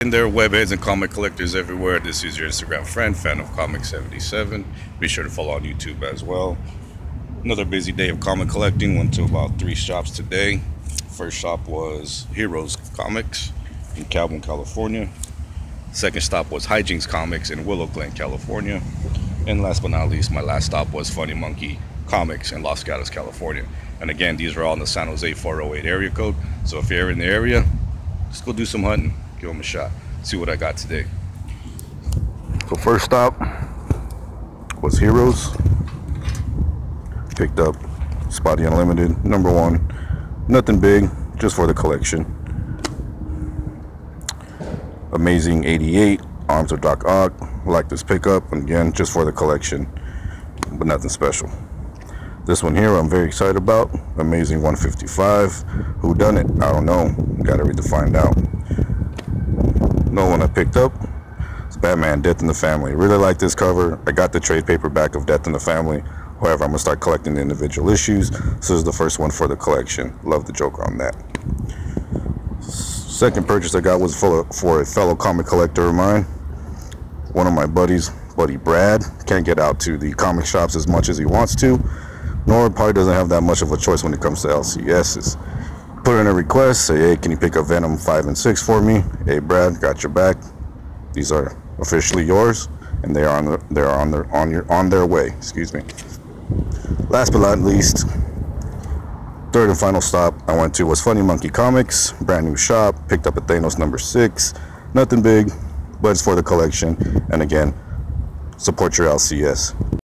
And there are webheads and comic collectors everywhere. This is your Instagram friend, fan of Comic 77. Be sure to follow on YouTube as well. Another busy day of comic collecting. Went to about three shops today. First shop was Heroes Comics in Campbell, California. Second stop was Hijinx Comics in Willow Glen, California. And last but not least, my last stop was Funny Monkey Comics in Los Gatos, California. And again, these are all in the San Jose 408 area code. So if you're in the area, just go do some hunting give them a shot. See what I got today. So first stop was Heroes. Picked up Spotty Unlimited, number one. Nothing big, just for the collection. Amazing 88, Arms of Doc Ock. Like this pickup, again, just for the collection, but nothing special. This one here I'm very excited about. Amazing 155. Who done it? I don't know. Gotta read to find out no one I picked up. It's Batman Death in the Family. Really like this cover. I got the trade paperback of Death in the Family. However, I'm going to start collecting the individual issues. This is the first one for the collection. Love the Joker on that. Second purchase I got was for, for a fellow comic collector of mine. One of my buddies, buddy Brad, can't get out to the comic shops as much as he wants to, nor probably doesn't have that much of a choice when it comes to LCSs put in a request, say, hey, can you pick up Venom 5 and 6 for me? Hey, Brad, got your back. These are officially yours, and they are on, the, they are on, their, on, your, on their way. Excuse me. Last but not least, third and final stop I went to was Funny Monkey Comics, brand new shop, picked up a Thanos number 6. Nothing big, but it's for the collection. And again, support your LCS.